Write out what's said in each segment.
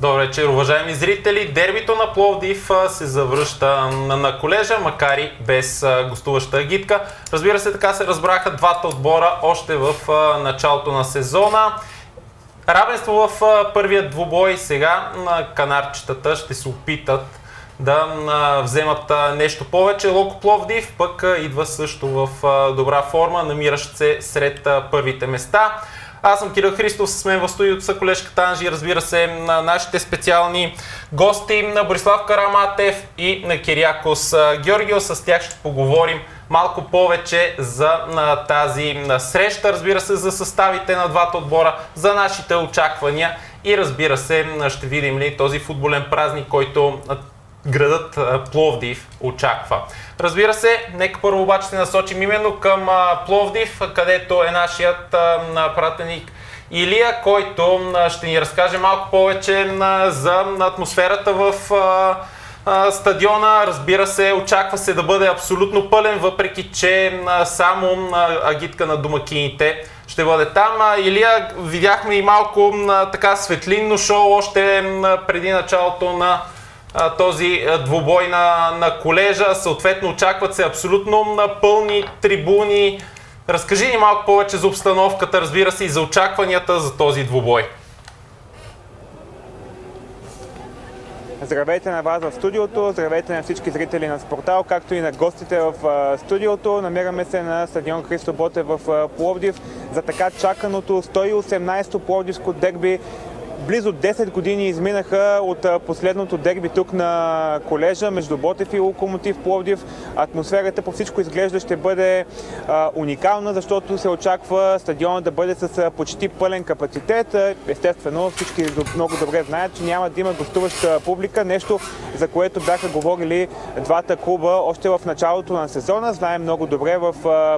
Добър вечер, уважаеми зрители. Дербито на Пловдив се завръща на колежа, макар и без гостуваща агитка. Разбира се, така се разбраха двата отбора още в началото на сезона. Равенство в първия двубой. Сега на канарчетата ще се опитат да вземат нещо повече. Локо Пловдив пък идва също в добра форма, намиращ се сред първите места. Аз съм Кирил Христов, с мен в студиото са колежката Анжи, разбира се, на нашите специални гости на Борислав Караматев и на Кириакос Георгио. С тях ще поговорим малко повече за на тази среща, разбира се, за съставите на двата отбора, за нашите очаквания и разбира се, ще видим ли този футболен празник, който градът Пловдив очаква. Разбира се, нека първо обаче се насочим именно към Пловдив, където е нашият пратеник Илия, който ще ни разкаже малко повече за атмосферата в стадиона. Разбира се, очаква се да бъде абсолютно пълен, въпреки че само агитка на домакините ще бъде там. Илия, видяхме и малко така светлинно шоу още преди началото на този двубой на, на колежа. Съответно очакват се абсолютно пълни трибуни. Разкажи ни малко повече за обстановката, разбира се, и за очакванията за този двубой. Здравейте на вас в студиото, здравейте на всички зрители на Спортал, както и на гостите в студиото. Намираме се на стадион Христо Боте в Пловдив за така чаканото 118-то Пловдивско дерби Близо 10 години изминаха от последното дерби тук на колежа между Ботев и Локомотив Пловдив. Атмосферата по всичко изглежда ще бъде а, уникална, защото се очаква стадиона да бъде с почти пълен капацитет. Естествено, всички много добре знаят, че няма да има гостуваща публика, нещо за което бяха говорили двата клуба още в началото на сезона. Знаем много добре в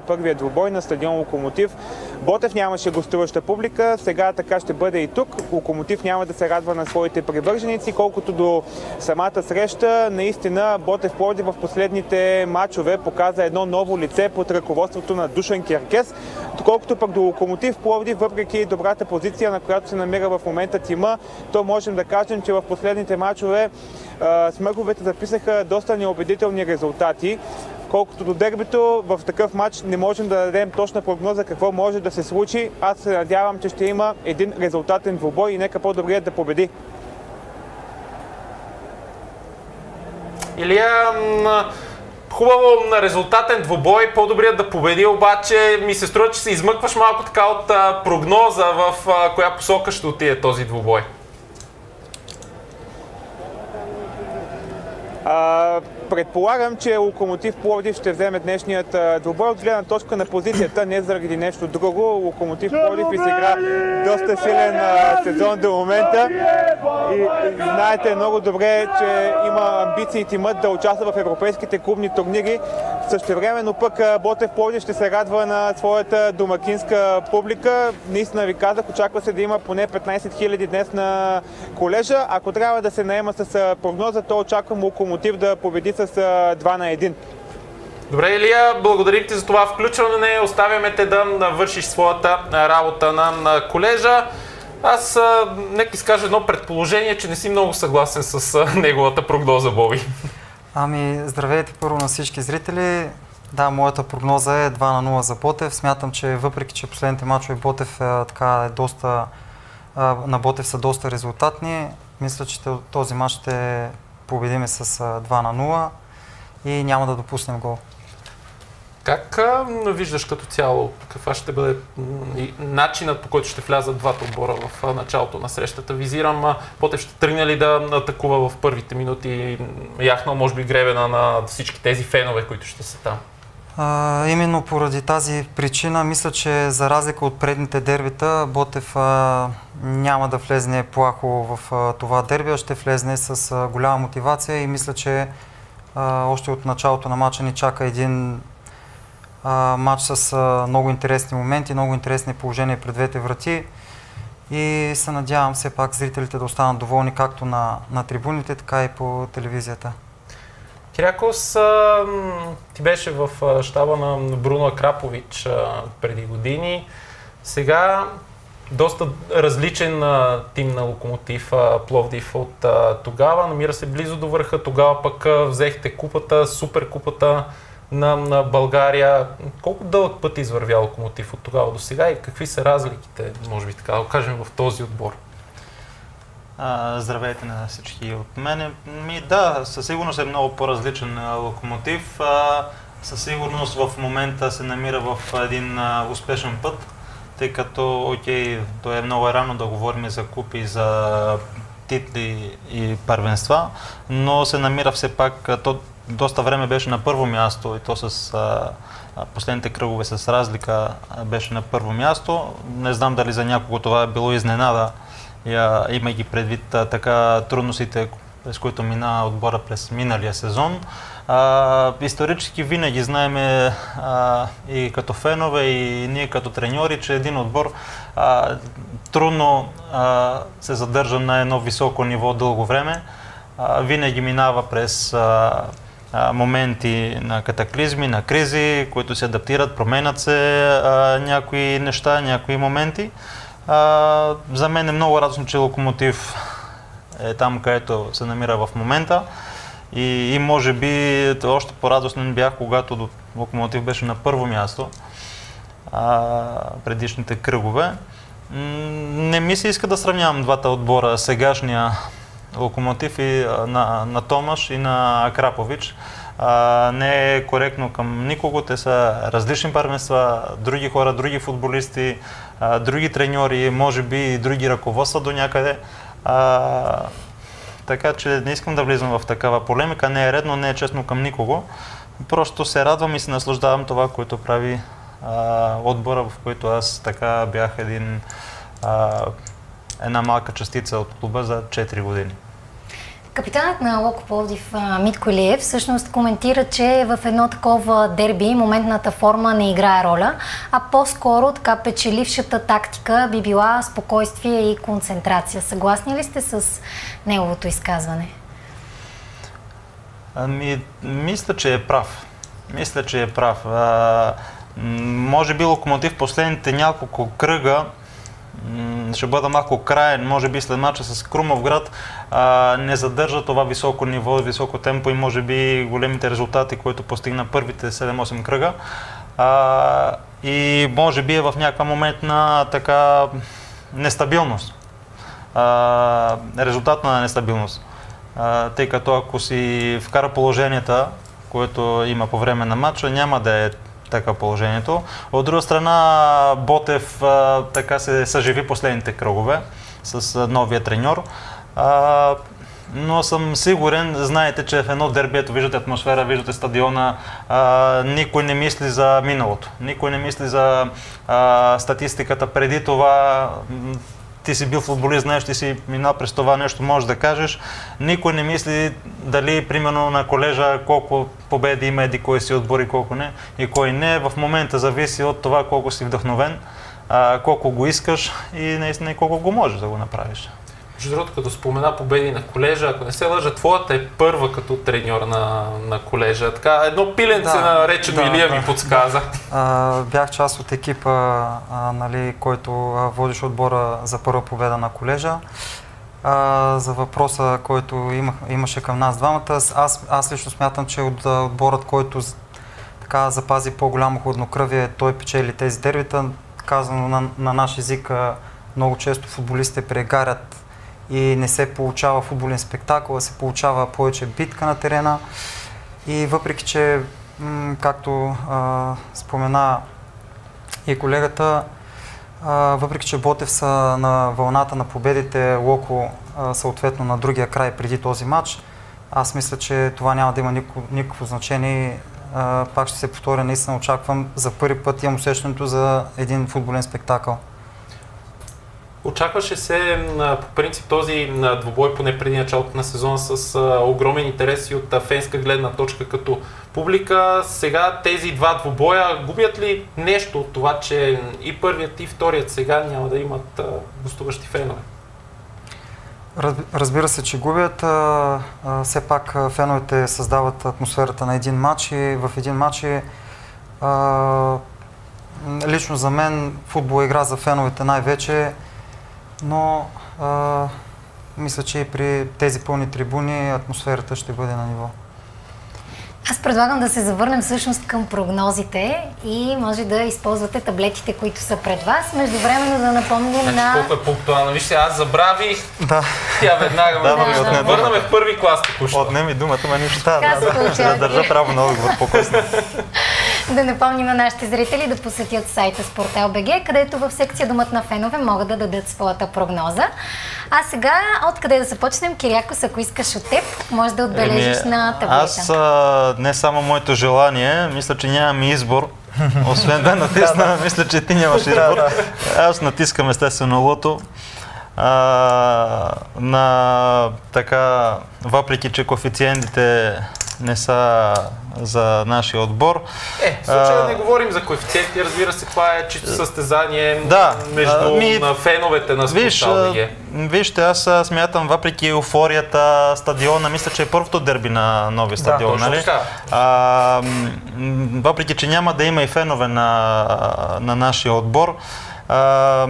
първия двубой на стадион Локомотив. Ботев нямаше гостуваща публика, сега така ще бъде и тук. Локомотив няма да се радва на своите привърженици. Колкото до самата среща, наистина Ботев Пловдив в последните матчове показа едно ново лице под ръководството на Душан Керкес. Доколкото пък до Локомотив Пловдив, въпреки добрата позиция, на която се намира в момента тима, то можем да кажем, че в последните матчове смърховете записаха доста неубедителни резултати. Колкото до дербито, в такъв матч не можем да дадем точна прогноза какво може да се случи. Аз се надявам, че ще има един резултатен двубой и нека по-добрият да победи. Илия, хубаво на резултатен двубой, по-добрият да победи, обаче ми се струва, че се измъкваш малко така от прогноза в коя посока ще отиде този двубой. А, Предполагам, че Локомотив Пловдив ще вземе днешният двубой от гледна точка на позицията, не заради нещо друго. Локомотив Пловдив изигра доста силен сезон до момента и знаете много добре, че има амбиции тимът да участва в европейските клубни турнири. Също времено пък Ботев Пловдив ще се радва на своята домакинска публика. Наистина ви казах, очаква се да има поне 15 000 днес на колежа. Ако трябва да се наема с прогноза, то очаквам Локомотив да победи с 2 на 1. Добре, Илия, благодарим ти за това включване. Оставяме те да вършиш своята работа на, колежа. Аз нека изкажа едно предположение, че не си много съгласен с неговата прогноза, Боби. Ами, здравейте първо на всички зрители. Да, моята прогноза е 2 на 0 за Ботев. Смятам, че въпреки, че последните мачове Ботев е, така, е доста, на Ботев са доста резултатни, мисля, че този матч ще победиме с 2 на 0 и няма да допуснем гол. Как а, виждаш като цяло, каква ще бъде начинът по който ще влязат двата отбора в а, началото на срещата? Визирам, Потев ще тръгне ли да атакува в първите минути, яхнал може би гребена на всички тези фенове, които ще са там? Именно поради тази причина, мисля, че за разлика от предните дербита, Ботев а, няма да влезне плахо в а, това дерби, а ще влезне с а, голяма мотивация и мисля, че а, още от началото на матча ни чака един а, матч с а, много интересни моменти, много интересни положения пред двете врати и се надявам все пак зрителите да останат доволни както на, на трибуните, така и по телевизията. Кирякос, ти беше в щаба на Бруно Акрапович преди години. Сега доста различен а, тим на Локомотив а, Пловдив от а, тогава. Намира се близо до върха. Тогава пък а, взехте купата, супер купата на, на България. Колко дълъг път извървя Локомотив от тогава до сега и какви са разликите, може би така да кажем, в този отбор? Здравейте на всички от мене. Ми, да, със сигурност е много по-различен локомотив. Със сигурност в момента се намира в един успешен път, тъй като, окей, то е много рано да говорим за купи, за титли и първенства, но се намира все пак, то доста време беше на първо място и то с а, последните кръгове с разлика беше на първо място. Не знам дали за някого това е било изненада, имайки предвид така трудностите, през които мина отбора през миналия сезон. А, исторически винаги знаеме а, и като фенове, и ние като треньори, че един отбор а, трудно а, се задържа на едно високо ниво дълго време. А, винаги минава през а, а, моменти на катаклизми, на кризи, които се адаптират, променят се а, някои неща, някои моменти. А, за мен е много радостно, че Локомотив е там, където се намира в момента. И, и може би още по-радостен бях, когато Локомотив беше на първо място а, предишните кръгове. Не ми се иска да сравнявам двата отбора, сегашния Локомотив и на, на Томаш и на Акрапович. Не е коректно към никого. Те са различни първенства, други хора, други футболисти, други треньори, може би и други ръководства до някъде. Така че не искам да влизам в такава полемика. Не е редно, не е честно към никого. Просто се радвам и се наслаждавам това, което прави отбора, в който аз така бях един една малка частица от клуба за 4 години. Капитанът на Локо Пловдив Митко Илиев всъщност коментира, че в едно такова дерби моментната форма не играе роля, а по-скоро така печелившата тактика би била спокойствие и концентрация. Съгласни ли сте с неговото изказване? Ами, мисля, че е прав. Мисля, че е прав. А, може би Локомотив последните няколко кръга ще бъда малко краен, може би след мача с Крумовград, а, не задържа това високо ниво, високо темпо и може би големите резултати, които постигна първите 7-8 кръга. А, и може би е в някакъв момент на така нестабилност. А, резултат на нестабилност. А, тъй като ако си вкара положенията, което има по време на матча, няма да е така положението. От друга страна, Ботев а, така се съживи последните кръгове с новия треньор. А, но съм сигурен, знаете, че в едно дерби, ето виждате атмосфера, виждате стадиона, а, никой не мисли за миналото, никой не мисли за а, статистиката преди това, ти си бил футболист, знаеш, ти си минал през това нещо, можеш да кажеш. Никой не мисли дали, примерно, на колежа колко победи има еди кой си отбор и колко не и кой не. В момента зависи от това колко си вдъхновен, колко го искаш и наистина и колко го можеш да го направиш. Между другото, като спомена победи на колежа, ако не се лъжа, твоята е първа като треньор на, на колежа. Така, едно пиленце да, на речено да, Илия да. ми подсказа. А, бях част от екипа, а, нали, който водиш отбора за първа победа на колежа. А, за въпроса, който имах, имаше към нас двамата, аз, аз лично смятам, че от отборът, който така запази по-голямо хладнокръвие, той печели тези дербита. Казано на, на наш език, много често футболистите прегарят и не се получава футболен спектакъл, а се получава повече битка на терена. И въпреки, че, както а, спомена и колегата, а, въпреки, че Ботев са на вълната на победите, Локо а, съответно на другия край преди този матч, аз мисля, че това няма да има никакво, никакво значение. А, пак ще се повторя, наистина очаквам за първи път имам усещането за един футболен спектакъл. Очакваше се по принцип този двубой поне преди началото на сезона с огромен интерес и от фенска гледна точка като публика. Сега тези два двубоя губят ли нещо от това, че и първият и вторият сега няма да имат гостуващи фенове? Разбира се, че губят. Все пак феновете създават атмосферата на един матч и в един матч е лично за мен футбол е игра за феновете най-вече но а, мисля, че и при тези пълни трибуни атмосферата ще бъде на ниво. Аз предлагам да се завърнем всъщност към прогнозите и може да използвате таблетите, които са пред вас. Междувременно да напомним Значи на... колко е пунктуална. Вижте, аз забравих. Да. Тя веднага ме Да, да, да. Върнаме в първи клас току-що. Отнем и думата, ма нищо. Да, да, да. Да държа право на отговор по-късно. Да напомним на нашите зрители да посетят сайта Спортел.бг, където в секция Думът на фенове могат да дадат своята прогноза. А сега, откъде да започнем? Кирякос, ако искаш от теб, може да отбележиш Еми, на таблета. Аз а, не само моето желание, мисля, че нямам избор. Освен да натисна, мисля, че ти нямаш избор. Аз натискам естествено лото. А, на така, въпреки че коефициентите не са за нашия отбор. Е, в случая А, не говорим за коефициенти, разбира се, това е чисто състезание Да, между ами, на феновете на Виж, БГ. вижте, аз смятам, въпреки еуфорията, стадиона, мисля, че е първото дерби на нови стадион, точно нали? А, въпреки, че няма да има и фенове на, на нашия отбор, а,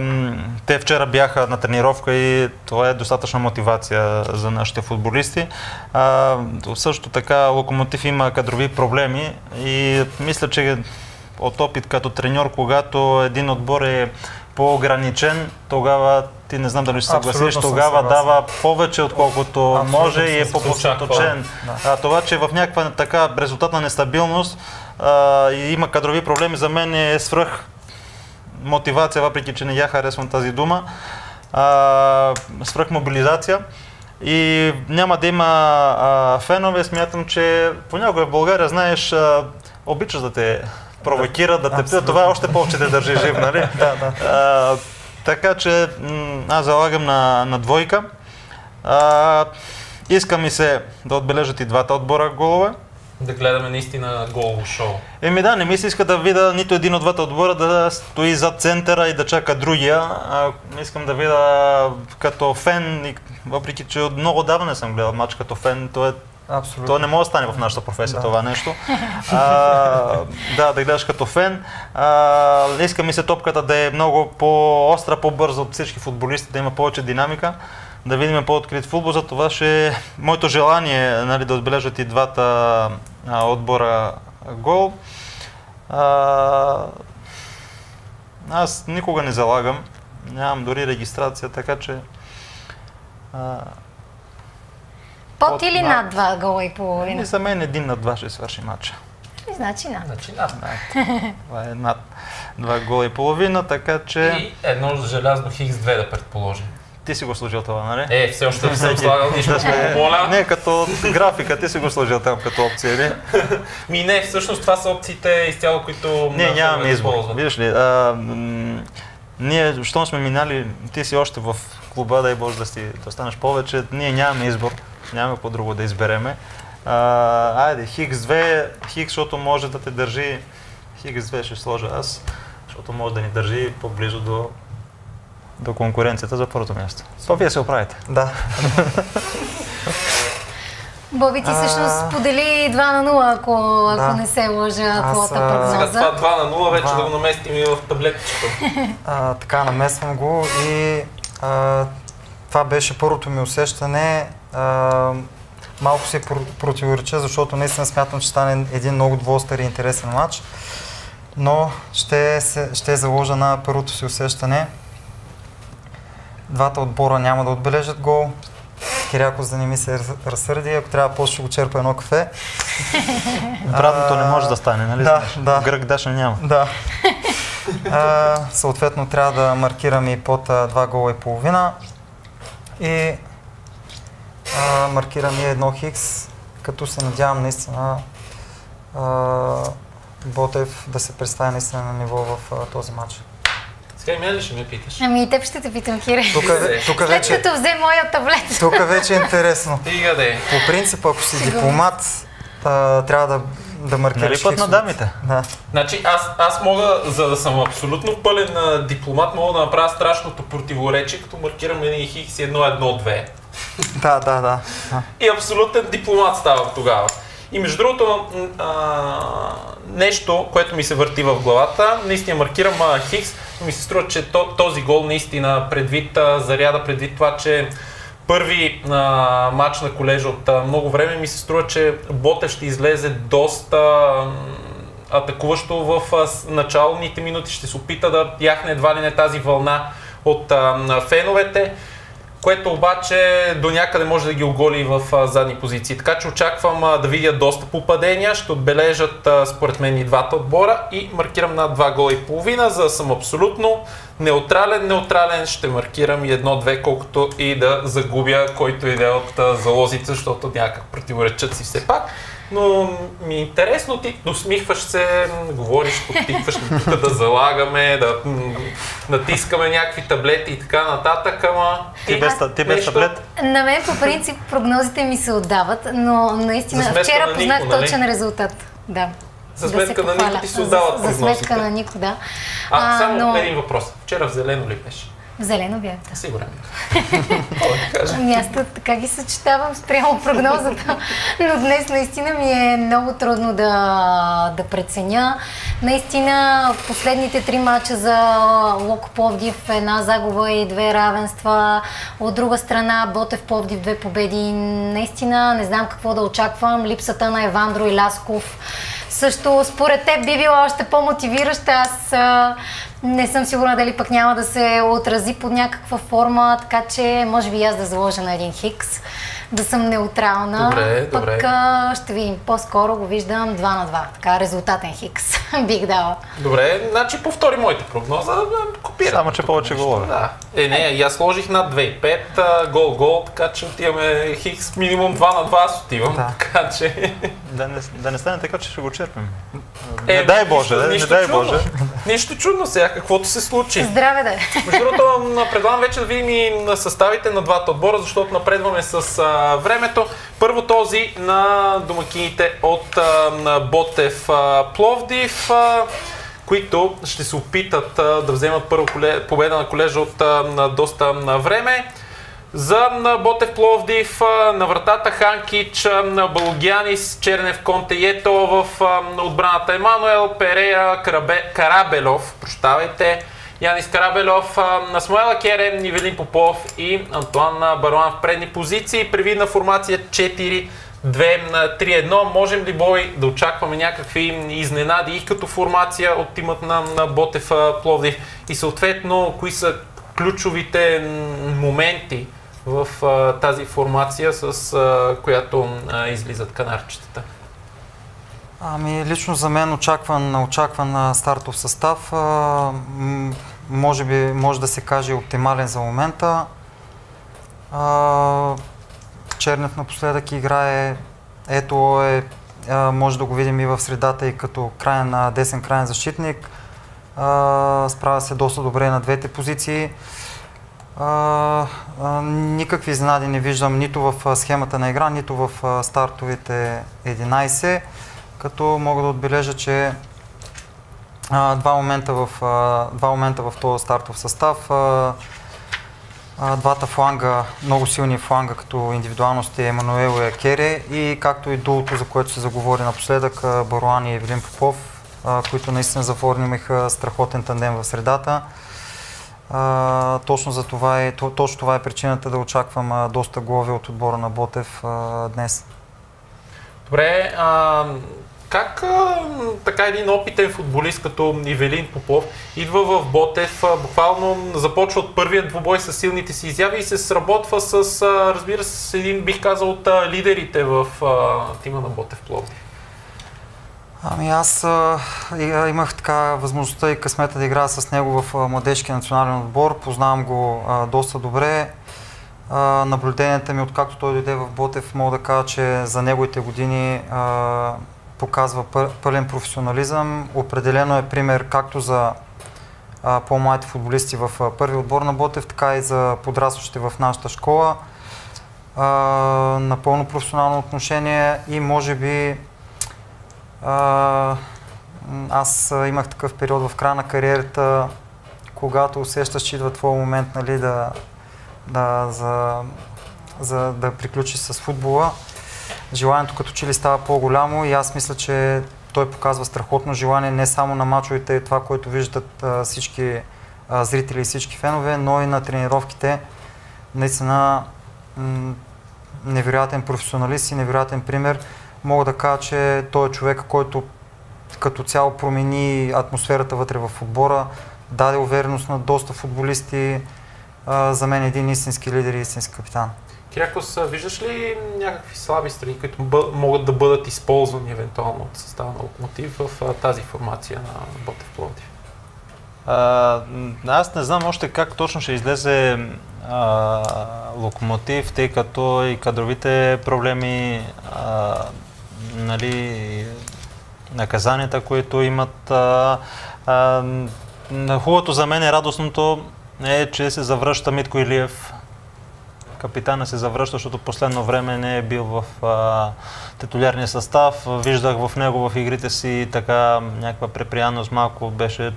те вчера бяха на тренировка и това е достатъчна мотивация за нашите футболисти. А, също така Локомотив има кадрови проблеми и мисля, че от опит като треньор, когато един отбор е по-ограничен, тогава ти не знам дали ще съгласиш, тогава съгласен. дава повече отколкото Абсолютно може и е съм по-посъточен. Да. А, това, че в някаква така резултатна нестабилност а, и има кадрови проблеми, за мен е свръх мотивация, въпреки че не я харесвам тази дума, а, свръх мобилизация. И няма да има а, фенове, смятам, че понякога в България, знаеш, а, обичаш да те провокират, да, те питат, това още повече те държи жив, нали? Да, да. А, така че аз залагам на, на двойка. А, иска ми се да отбележат и двата отбора голове. Да гледаме наистина голово шоу. Еми да, не ми се иска да видя нито един от двата отбора да стои зад центъра и да чака другия. А, искам да видя като фен, и, въпреки че от много давно не съм гледал матч като фен, то, е, Абсолютно. то не може да стане в нашата професия Да. това нещо. А, да, да гледаш като фен. А, иска ми се топката да е много по-остра, по-бърза от всички футболисти, да има повече динамика да видим по-открит футбол. За това ще е моето желание нали, да отбележат и двата а, отбора гол. А, аз никога не залагам, нямам дори регистрация, така че а, Под или над- над два гола и и половина? за мен един на два ще свърши матча. И Значи над. Значи, да. Това е над два гола и половина, така че И едно желязно Хикс 2 да предположим. Ти си го сложил това, нали? Е, все още не съм слагал нищо, Да моля. Не, като графика, ти си го сложил там като опция, не? Ми не, всъщност това са опциите изцяло, които Не, нямаме избор. Видиш ли, а, ние, щом сме минали, ти си още в клуба, дай Боже да, си, да станеш повече, ние нямаме избор, нямаме по друго да избереме. А, айде, Хикс 2, Хикс, защото може да те държи, Хикс 2 ще сложа аз, защото може да ни държи по-близо до, до конкуренцията за първото място. Това вие се оправите. Да. Боби ти всъщност сподели 2 на 0, ако, ако Да. не се лъжа твоята прогноза. Сега това 2 на 0 вече Два. да го наместим и в таблетчето. А, така, намесвам го и а, това беше първото ми усещане. А, малко се про- противореча, защото наистина смятам, че стане един много двостър и интересен матч. Но ще, се, ще заложа на първото си усещане. Двата отбора няма да отбележат гол. Кирякос да не ми се раз- разсърди, ако трябва после ще го черпа едно кафе. Обратното не може да стане, нали? да, да. Грък Даша няма. Да. А, съответно трябва да маркирам и под а, 2 гола и половина. И а, маркирам и едно хикс, като се надявам наистина а, Ботев да се представи наистина на ниво в а, този матч. Сега и мен ли ще ме питаш? Ами и теб ще те питам, Кире. Тук, тук, След вече, като взе моя таблет. тук вече е интересно. Стига да е. По принцип, ако си дипломат, а, трябва да, да маркираш Нали път на дамите? Да. Значи аз, аз мога, за да съм абсолютно пълен а, дипломат, мога да направя страшното противоречие, като маркирам един хикс едно едно две. да, да, да. И абсолютен дипломат ставам тогава. И между другото, а, нещо, което ми се върти в главата. Наистина маркирам а, Хикс, но ми се струва, че то, този гол наистина предвид а, заряда, предвид това, че първи а, матч на колежа от а, много време ми се струва, че Боте ще излезе доста атакуващо в а, началните минути, ще се опита да яхне едва ли не тази вълна от а, феновете което обаче до някъде може да ги оголи в задни позиции. Така че очаквам да видя доста попадения, ще отбележат според мен и двата отбора и маркирам на 2 гола и половина, за да съм абсолютно неутрален, неутрален ще маркирам и едно-две, колкото и да загубя който иде от а, залозите, защото някак противоречат си все пак. Но ми е интересно, ти усмихваш се, говориш, подтикваш тук да залагаме, да натискаме някакви таблети и така нататък, ама Ти без, ти без нещо- таблет? На мен по принцип прогнозите ми се отдават, но наистина За вчера на познах Нико, нали? точен резултат. Да. За Да сметка се на Нико ти се отдават За, за прогнозите. сметка на Нико, да. А, само но един въпрос. Вчера в зелено ли беше? В зелено бях. Да. Сигурен бях. Кажа? Ами така ги съчетавам спрямо прогнозата, но днес наистина ми е много трудно да, да преценя. Наистина последните три мача за Локо Пловдив, една загуба и две равенства. От друга страна Ботев Пловдив две победи. Наистина не знам какво да очаквам. Липсата на Евандро и Лясков. Също според теб би била още по-мотивираща. Аз не съм сигурна дали пък няма да се отрази под някаква форма, така че може би аз да заложа на един хикс, да съм неутрална. Добре, пък добре. а, ще видим. По-скоро го виждам 2 на 2. Така, резултатен хикс бих дала. Добре, значи повтори моите прогноза, да копирам. Само, че повече голове. Да. Е, не, аз сложих над 2,5, а, гол-гол, така че отиваме хикс минимум 2 на 2 аз отивам. Да. Така че... Да не, да не стане така, че ще го черпим. Е, не дай Боже, нищо- не, не нищо дай чудно. Боже. Нищо чудно сега, каквото се случи. Здраве да е! Между другото, предлагам вече да видим и на съставите на двата отбора, защото напредваме с а, времето. Първо този на домакините от а, на Ботев а, Пловдив, а, които ще се опитат а, да вземат първо коле, победа на колежа от а, на доста на време. За Ботев Пловдив, на вратата Ханкич, на Балогянис, Чернев, Конте ето в отбраната Емануел, Перея, Карабе, Карабелов, прощавайте, Янис Карабелов, Смоела Керем, Нивелин Попов и Антуан Баруан в предни позиции. Привидна формация 4 2 на 3-1. Можем ли, Бой, да очакваме някакви изненади и като формация от тимът на, на Ботев Пловдив? И съответно, кои са ключовите моменти в а, тази формация, с а, която а, излизат канарчетата? Ами лично за мен очакван, очакван стартов състав. А, може би може да се каже оптимален за момента. А, Чернев напоследък играе, ето е, а, може да го видим и в средата и като крайен, десен крайен защитник. А, справя се доста добре на двете позиции. А, а, никакви изненади не виждам нито в схемата на игра, нито в стартовите 11, като мога да отбележа, че а, два, момента в, два момента в този стартов състав, двата фланга, много силни фланга като индивидуалности Емануел и Акере и както и дулото, за което се заговори напоследък, Баруан и Евелин Попов, които наистина заформиха страхотен тандем в средата. А, точно, за това е, то- точно това е причината да очаквам а, доста голове от отбора на Ботев а, днес. Добре, а, как а, така един опитен футболист като Ивелин Попов идва в Ботев, а, буквално започва от първият двубой с силните си изяви и се сработва с, а, разбира се, с един, бих казал, от а, лидерите в а, тима на Ботев Пловдив? Ами аз а, имах така възможността и късмета да играя с него в младежкия национален отбор. Познавам го а, доста добре. А, наблюденията ми, откакто той дойде в Ботев, мога да кажа, че за неговите години а, показва пълен професионализъм. Определено е пример както за по-младите футболисти в първи отбор на Ботев, така и за подрастващите в нашата школа. А, напълно професионално отношение и може би аз имах такъв период в края на кариерата, когато усещаш, че идва твой момент нали, да, да, за, за да приключиш с футбола. Желанието като че ли става по-голямо и аз мисля, че той показва страхотно желание не само на мачовете, това, което виждат а, всички а, зрители и всички фенове, но и на тренировките. Наистина м- невероятен професионалист и невероятен пример. Мога да кажа, че той е човек, който като цяло промени атмосферата вътре в отбора, даде увереност на доста футболисти. А, за мен е един истински лидер и истински капитан. Кирякос, виждаш ли някакви слаби страни, които бъ... могат да бъдат използвани евентуално от състава на Локомотив в а, тази формация на Ботев Пловдив? А, аз не знам още как точно ще излезе а, Локомотив, тъй като и кадровите проблеми, а, нали, наказанията, които имат. А, а, хубавото за мен е радостното е, че се завръща Митко Илиев. Капитана се завръща, защото последно време не е бил в а, титулярния състав. Виждах в него в игрите си така някаква преприяност, малко беше,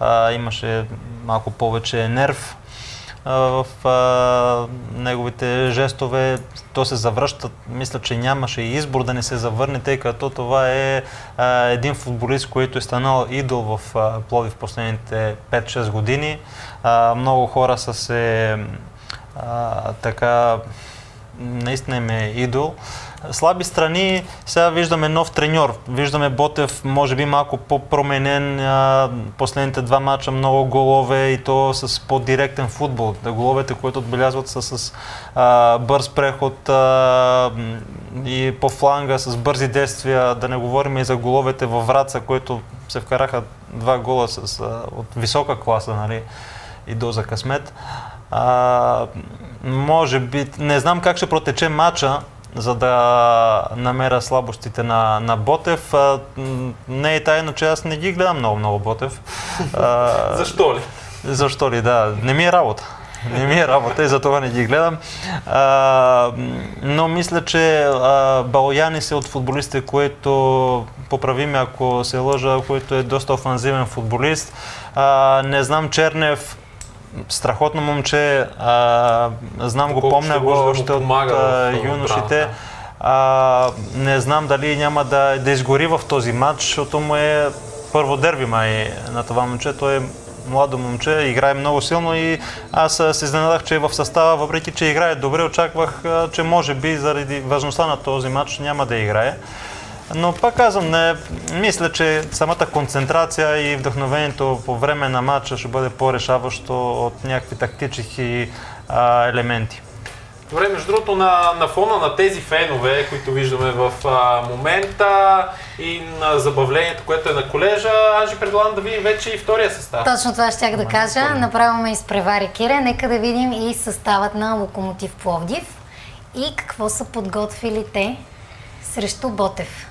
а, имаше малко повече нерв в неговите жестове. То се завръща, мисля, че нямаше и избор да не се завърне, тъй като това е един футболист, който е станал идол в Плоди в последните 5-6 години. Много хора са се така, наистина им е идол. Слаби страни, сега виждаме нов треньор. Виждаме Ботев, може би малко по-променен. Последните два мача много голове и то с по-директен футбол. Головете, които отбелязват са с а, бърз преход а, и по фланга, с бързи действия. Да не говорим и за головете във Враца, които се вкараха два гола с, а, от висока класа нали, и доза късмет. А, може би, не знам как ще протече матча, за да намеря слабостите на, на Ботев. А, не е тайно, че аз не ги гледам много-много Ботев. А, защо ли? Защо ли, да. Не ми е работа. Не ми е работа и за това не ги гледам. А, но мисля, че а, Балянис е от футболистите, които, поправи ме ако се лъжа, който е доста офанзивен футболист. А, не знам Чернев, страхотно момче, а, знам го, помня го още от а, юношите. А, не знам дали няма да, да изгори в този матч, защото му е първо дерби май на това момче. Той е младо момче, играе много силно и аз се изненадах, че е в състава, въпреки че играе добре, очаквах, че може би заради важността на този матч няма да играе. Но пак казвам, не, мисля, че самата концентрация и вдъхновението по време на матча ще бъде по-решаващо от някакви тактически а, елементи. Добре, между другото, на, на фона на тези фенове, които виждаме в а, момента и на забавлението, което е на колежа, аз ви предлагам да видим вече и втория състав. Точно това ще да кажа. Направо ме изпревари Кире. Нека да видим и съставът на Локомотив Пловдив и какво са подготвили те срещу Ботев.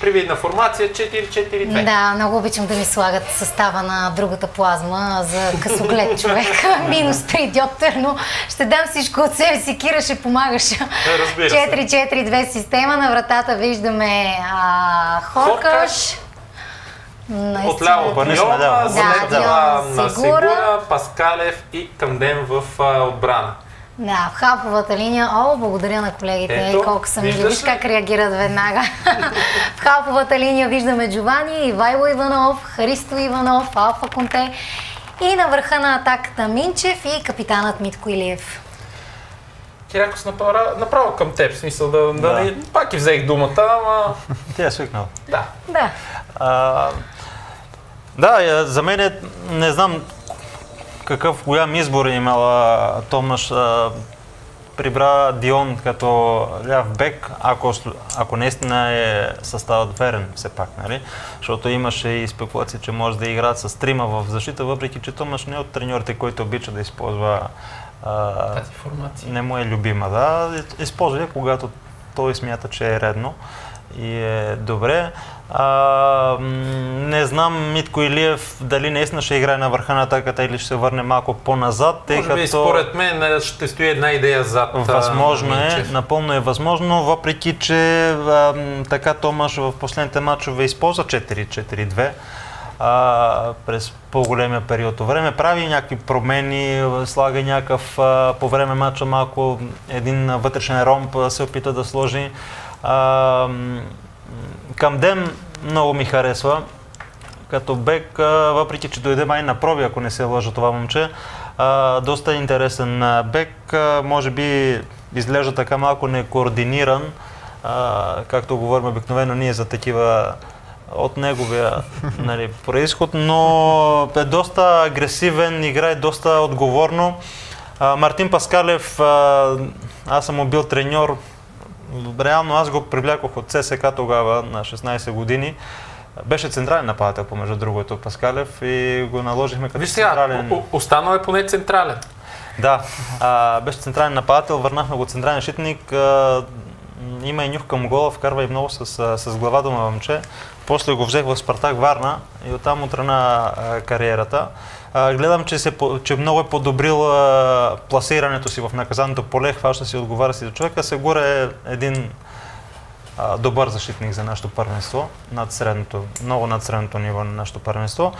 Привидна формация 4-4-2. Да, много обичам да ми слагат състава на другата плазма за късоглед човек. Минус 3 диоптер, но ще дам всичко от себе си. Кира ще помагаш. 4-4-2 система. На вратата виждаме а, Хоркаш. Отляво Баниома, да, да, на Сигура, Паскалев и Камден в а, отбрана. Да, в хаповата линия. О, благодаря на колегите. Ето, колко са мили. Виж как реагират веднага. в хаповата линия виждаме Джовани, Ивайло Иванов, Христо Иванов, Алфа Конте и на върха на атаката Минчев и капитанът Митко Илиев. Кирякос направо, направо към теб, в смисъл да, да. да пак и взех думата, ама... Ти е свикнал. Да. Да. А, да, за мен е, не знам, какъв голям избор е имала Томаш. Прибра Дион като ляв бек, ако, ако наистина е съставът верен все пак, нали? Защото имаше и спекулации, че може да играят с трима в защита, въпреки че Томаш не е от треньорите, който обича да използва тази формация. Не му е любима, да. Използва я, когато той смята, че е редно и е добре. А, не знам Митко Илиев дали наистина ще играе на върха на атаката или ще се върне малко по-назад, тъй Може би, като... според мен ще стои една идея зад Възможно е, напълно е възможно, въпреки че а, така Томаш в последните матчове използва 4-4-2 а, през по-големия период от време. Прави някакви промени, слага някакъв а, по време матча малко един вътрешен ромб се опита да сложи. А, Към ден много ми харесва. Като бек, въпреки че дойде май на проби, ако не се лъжа това момче, доста интересен бек. Може би изглежда така малко некоординиран, както говорим обикновено ние за такива от неговия нали, происход, но е доста агресивен, играе доста отговорно. Мартин Паскалев, аз съм му бил треньор, реално аз го привлякох от ЦСК тогава на 16 години. Беше централен нападател, помежду другото, Паскалев и го наложихме като Виж сега, централен... останал е поне централен. Да, а, беше централен нападател, върнахме го централен щитник. А, има и нюх към гола, вкарва и много с, с глава до момче. После го взех в Спартак Варна и оттам отрана кариерата. Гледам, че, се, че много е подобрил а, пласирането си в наказаното поле, хваща си, отговаря си до човека. Сегура е един а, добър защитник за нашето първенство, над средното, много над средното ниво на нашето първенство.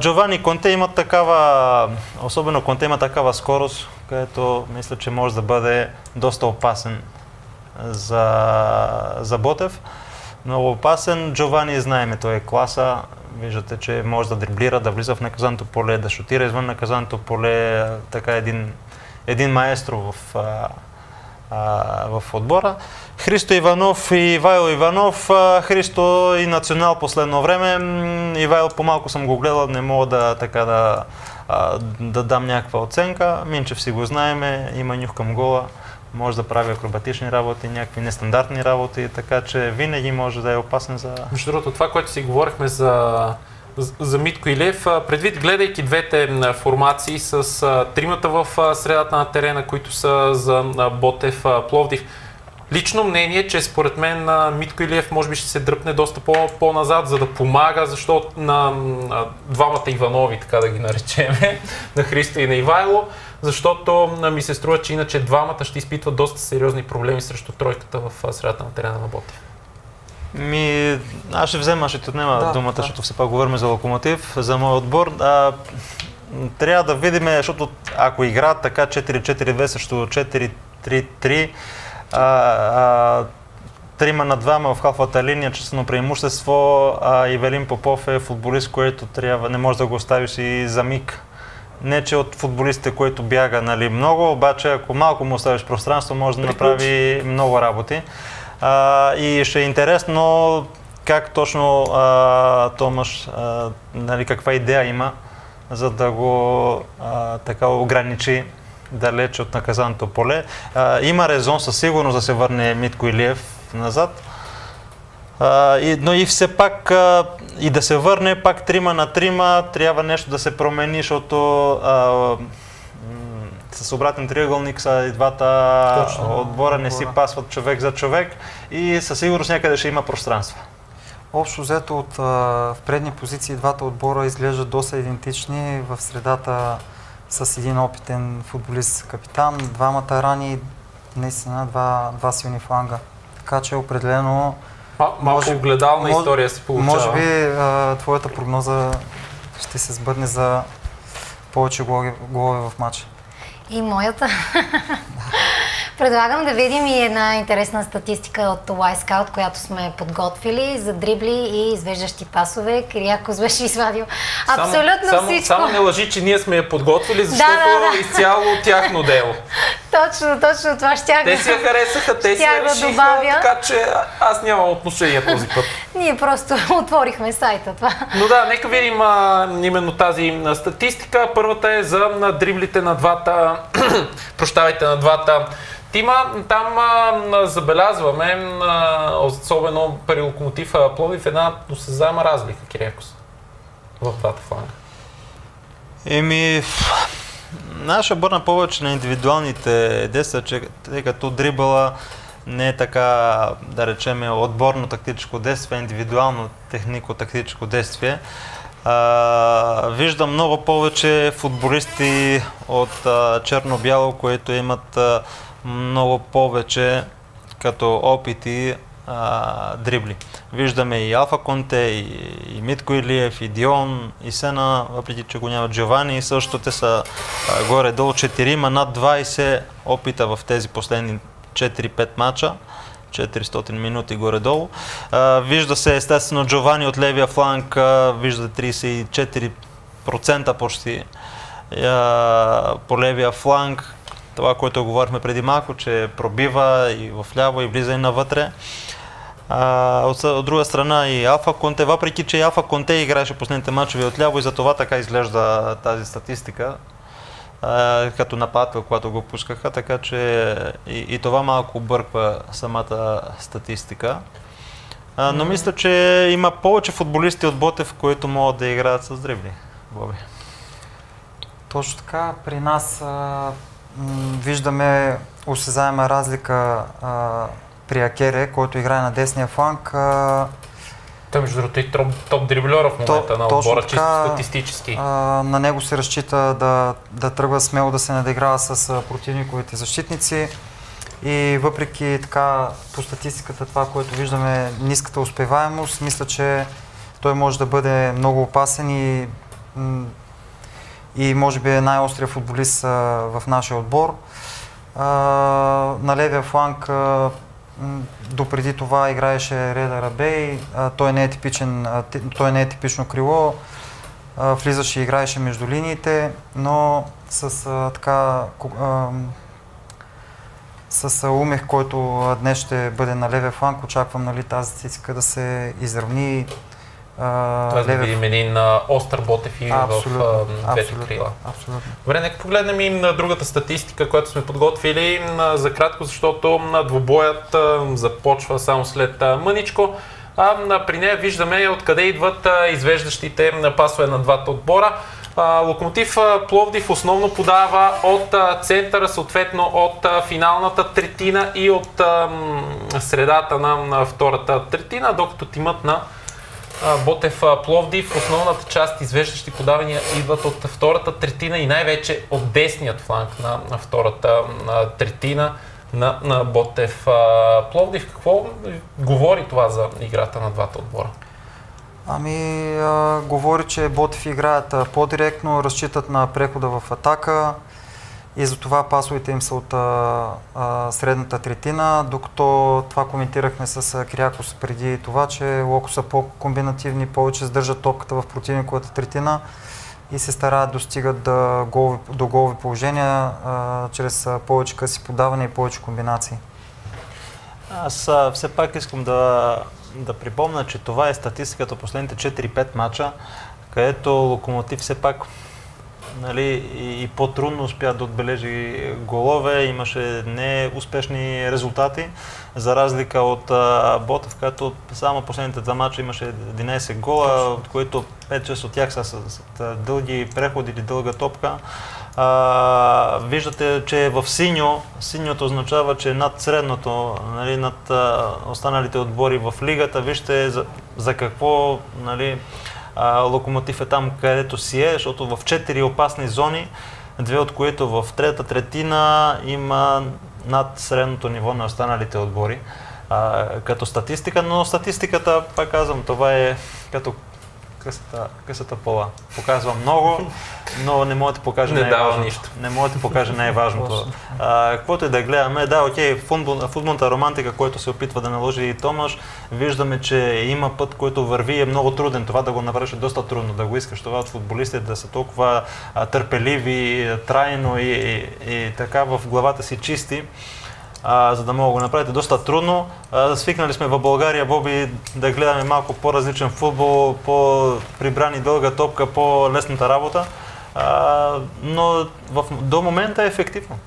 Джовани Конте има такава, особено Конте има такава скорост, където мисля, че може да бъде доста опасен за, за Ботев. Много опасен. Джовани знаеме, той е класа. Виждате, че може да дриблира, да влиза в наказаното поле, да шутира извън наказаното поле. Така един, един маестро в, а, а, в отбора. Христо Иванов и Ивайло Иванов. Христо и национал последно време. Ивайло по-малко съм го гледал, не мога да, така, да, да дам някаква оценка. Минчев си го знаеме, има нюх към гола може да прави акробатични работи, някакви нестандартни работи, така че винаги може да е опасен за... Между другото, това, което си говорихме за, за Митко Илев, предвид гледайки двете формации с тримата в средата на терена, които са за Ботев Пловдив, Лично мнение, че според мен Митко Илиев може би ще се дръпне доста по- назад за да помага, защото на, на двамата Иванови, така да ги наречеме, на Христо и на Ивайло, защото ми се струва, че иначе двамата ще изпитват доста сериозни проблеми срещу тройката в средата на терена на Ботев. Ми, аз ще взема, ще ти отнема да, думата, да. защото все пак говорим за локомотив, за моят отбор. А, трябва да видим, защото ако играят така 4-4-2 срещу 4-3-3, трима на двама в халфата линия, честно преимущество, а Ивелин Попов е футболист, който трябва, не може да го оставиш и за миг. Не, че от футболистите, който бяга нали, много, обаче ако малко му оставиш пространство, може да направи много работи. А, и ще е интересно как точно а, Томаш, а, нали, каква идея има, за да го а, така ограничи далеч от наказаното поле. А, има резон със сигурност да се върне Митко Илиев назад. Но и все пак и да се върне пак трима на трима, трябва нещо да се промени, защото с обратен триъгълник са и двата Точно, отбора не си пасват човек за човек и със сигурност някъде ще има пространство. Общо взето от а, в предни позиции двата отбора изглеждат доста идентични. В средата с един опитен футболист капитан, двамата рани, наистина два, два силни фланга. Така че определено малко може, огледална мож, история се получава. Може би а, твоята прогноза ще се сбъдне за повече голове голови в матча. И моята. Предлагам да видим и една интересна статистика от Y-Scout, която сме подготвили за дрибли и извеждащи пасове. Кирияко беше извадил абсолютно само, всичко. Само не лъжи, че ние сме я подготвили, защото да, да, да. изцяло тяхно дело точно, точно това ще Те си я харесаха, те си я решиха, добавя. така че аз нямам отношение този път. ние просто отворихме сайта това. Но да, нека видим а, именно тази статистика. Първата е за на дриблите на двата, прощавайте, на двата Тима, там а, забелязваме, а, особено при локомотив Пловив, една осезаема разлика, Кирякос, в двата фланга. Еми, аз ще обърна повече на индивидуалните действия, че тъй като дрибъла не е така, да речем, отборно тактическо действие, индивидуално технико-тактическо действие. А, виждам много повече футболисти от черно-бяло, които имат а, много повече като опити а, дрибли. Виждаме и Алфа Конте, и, и Митко Илиев, и Дион, и Сена, въпреки че го няма Джовани, също те са а, горе-долу 4, над 20 опита в тези последни 4-5 мача. 400 минути горе-долу. Вижда се естествено Джовани от левия фланг, а, вижда 34% почти а, по левия фланг. Това, което говорихме преди малко, че пробива и в ляво и влиза и навътре. А, от, друга страна и Алфа Конте, въпреки че Алфа Конте играеше последните мачове отляво и за това така изглежда тази статистика като нападател, когато го пускаха, така че и, и това малко обърква самата статистика. А, но мисля, че има повече футболисти от Ботев, които могат да играят с дрибли. Боби. Точно така. При нас а, м- виждаме осезаема разлика а, при Акере, който играе на десния фланг. А, той между другото е топ, топ дриблера в момента То, на отбора, чисто статистически. А, на него се разчита да, да тръгва смело да се надиграва с противниковите защитници. И въпреки така по статистиката това, което виждаме, ниската успеваемост, мисля, че той може да бъде много опасен и, и може би е най-острия футболист а, в нашия отбор. А, на левия фланг а, Допреди това играеше Реда Рабей, той не е, типичен, той не е типично крило, влизаше и играеше между линиите, но с така с Умех, който днес ще бъде на левия фланг, очаквам нали, тази статистика да се изравни Тоест да видим един остър Ботев и в двете крила. Абсолютно. Добре, нека погледнем и на другата статистика, която сме подготвили за кратко, защото двобоят започва само след мъничко. А при нея виждаме откъде идват извеждащите пасове на двата отбора. Локомотив Пловдив основно подава от центъра, съответно от финалната третина и от средата на втората третина, докато тимът на Ботев Пловдив, основната част извеждащи подавания идват от втората третина и най-вече от десният фланг на, втората на третина на, на Ботев Пловдив. Какво говори това за играта на двата отбора? Ами, а, говори, че Ботев играят по-директно, разчитат на прехода в атака, и затова пасовете им са от а, а, средната третина, докато това коментирахме с Кирякос преди това, че Локо са по-комбинативни, повече сдържат топката в противниковата третина и се стараят да достигат до голови, положения а, чрез повече къси подаване и повече комбинации. Аз а, все пак искам да, да припомня, че това е статистиката последните 4-5 мача, където Локомотив все пак нали, и, и по-трудно успя да отбележи голове, имаше неуспешни резултати, за разлика от а, Ботев, като само последните два мача имаше 11 гола, от които 5-6 от тях са с, с, с дълги преходи или дълга топка. А, виждате, че в синьо, синьото означава, че е над средното, нали, над а, останалите отбори в лигата. Вижте за, за какво нали, а, Локомотив е там, където си е, защото в четири опасни зони, две от които в трета третина има над средното ниво на останалите отбори. А, като статистика, но статистиката, пак казвам, това е като късата, късата пола. Показва много, но не може да покаже най-важното. Не може да покаже най-важното. каквото и да гледаме, да, окей, футбол, футболната романтика, който се опитва да наложи и Томаш, виждаме, че има път, който върви е много труден. Това да го направиш е доста трудно, да го искаш това от футболистите, да са толкова а, търпеливи, трайно и, и, и така в главата си чисти а, за да мога да го направите. Доста трудно. А, свикнали сме в България, Боби, да гледаме малко по-различен футбол, по-прибрани дълга топка, по-лесната работа. А, но в, до момента е ефективно.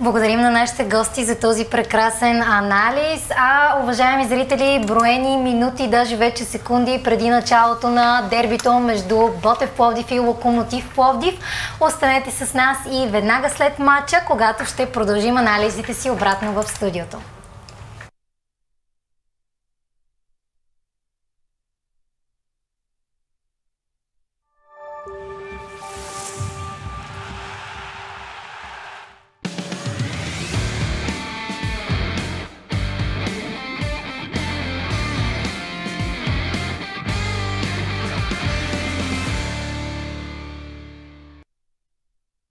Благодарим на нашите гости за този прекрасен анализ. А, уважаеми зрители, броени минути, даже вече секунди преди началото на дербито между Ботев Пловдив и Локомотив Пловдив. Останете с нас и веднага след матча, когато ще продължим анализите си обратно в студиото.